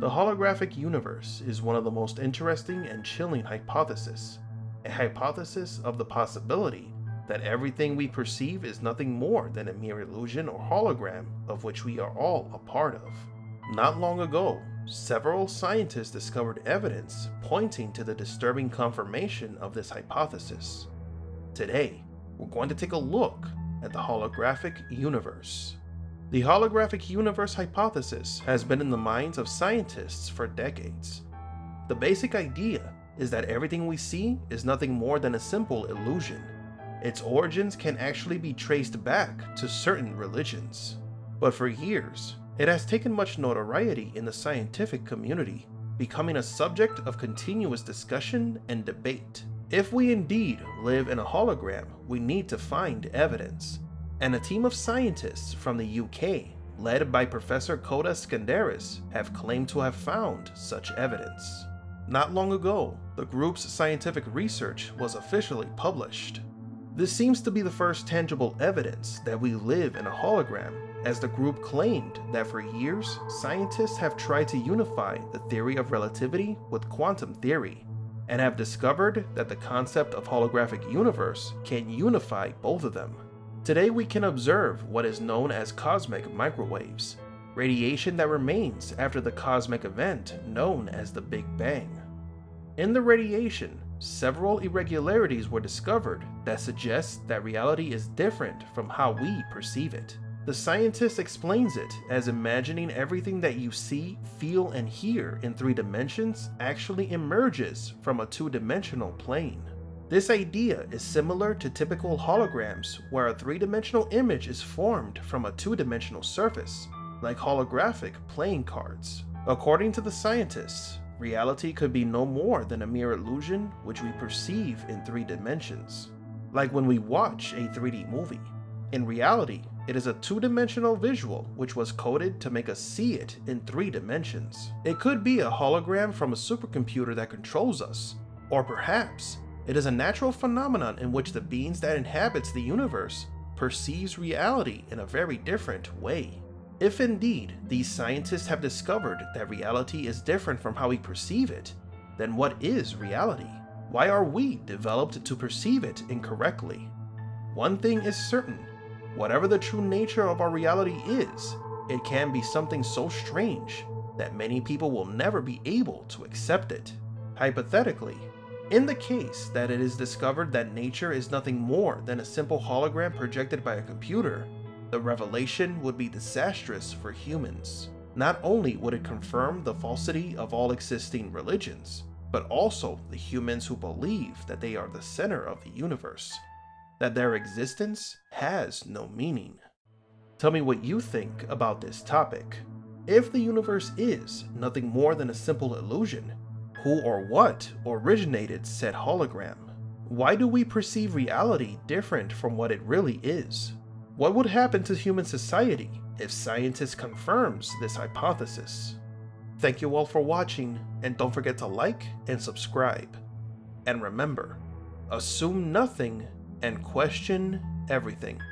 The holographic universe is one of the most interesting and chilling hypotheses, a hypothesis of the possibility that everything we perceive is nothing more than a mere illusion or hologram of which we are all a part of. Not long ago, several scientists discovered evidence pointing to the disturbing confirmation of this hypothesis. Today, we're going to take a look at the holographic universe. The holographic universe hypothesis has been in the minds of scientists for decades. The basic idea is that everything we see is nothing more than a simple illusion. Its origins can actually be traced back to certain religions. But for years, it has taken much notoriety in the scientific community, becoming a subject of continuous discussion and debate. If we indeed live in a hologram, we need to find evidence. And a team of scientists from the UK, led by Professor Kostas Skenderis, have claimed to have found such evidence. Not long ago, the group's scientific research was officially published. This seems to be the first tangible evidence that we live in a hologram, as the group claimed that for years, scientists have tried to unify the theory of relativity with quantum theory, and have discovered that the concept of holographic universe can unify both of them. Today we can observe what is known as cosmic microwaves, radiation that remains after the cosmic event known as the Big Bang. In the radiation, several irregularities were discovered that suggest that reality is different from how we perceive it. The scientist explains it as imagining everything that you see, feel, and hear in three dimensions actually emerges from a two-dimensional plane. This idea is similar to typical holograms where a three-dimensional image is formed from a two-dimensional surface, like holographic playing cards. According to the scientists, reality could be no more than a mere illusion which we perceive in three dimensions. Like when we watch a 3D movie. In reality, it is a two-dimensional visual which was coded to make us see it in three dimensions. It could be a hologram from a supercomputer that controls us, or perhaps it is a natural phenomenon in which the beings that inhabits the universe perceives reality in a very different way. If indeed these scientists have discovered that reality is different from how we perceive it, then what is reality? Why are we developed to perceive it incorrectly? One thing is certain, Whatever the true nature of our reality is, it can be something so strange that many people will never be able to accept it. Hypothetically, in the case that it is discovered that nature is nothing more than a simple hologram projected by a computer, the revelation would be disastrous for humans. Not only would it confirm the falsity of all existing religions, but also the humans who believe that they are the center of the universe that their existence has no meaning. Tell me what you think about this topic. If the universe is nothing more than a simple illusion, who or what originated said hologram? Why do we perceive reality different from what it really is? What would happen to human society if scientists confirms this hypothesis? Thank you all for watching, and don't forget to like and subscribe. And remember, assume nothing and question everything.